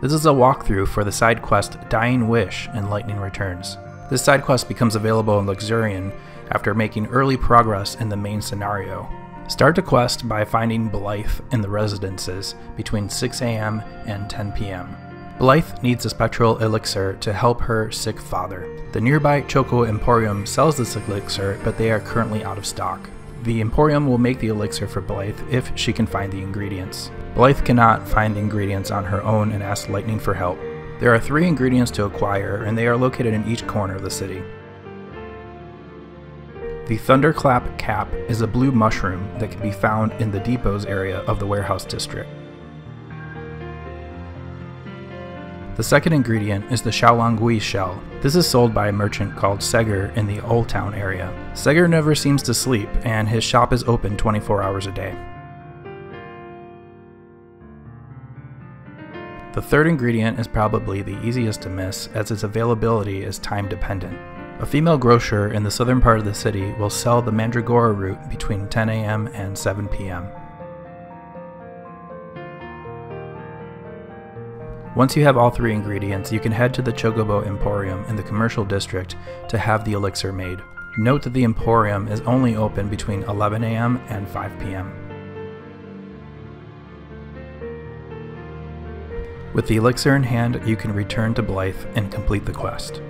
This is a walkthrough for the side quest Dying Wish in Lightning Returns. This side quest becomes available in Luxerion after making early progress in the main scenario. Start the quest by finding Blythe in the residences between 6 a.m. and 10 p.m. Blythe needs a spectral elixir to help her sick father. The nearby Choco Emporium sells this elixir, but they are currently out of stock. The Emporium will make the elixir for Blythe if she can find the ingredients. Blythe cannot find the ingredients on her own and asks Lightning for help. There are three ingredients to acquire, and they are located in each corner of the city. The Thunderclap cap is a blue mushroom that can be found in the depots area of the warehouse district. The second ingredient is the Shaolong Gui shell. This is sold by a merchant called Seger in the Old Town area. Seger never seems to sleep, and his shop is open 24 hours a day. The third ingredient is probably the easiest to miss as its availability is time dependent. A female grocer in the southern part of the city will sell the Mandragora root between 10 a.m. and 7 p.m. Once you have all three ingredients, you can head to the Chocobo Emporium in the commercial district to have the elixir made. Note that the Emporium is only open between 11 a.m. and 5 p.m. With the elixir in hand, you can return to Blythe and complete the quest.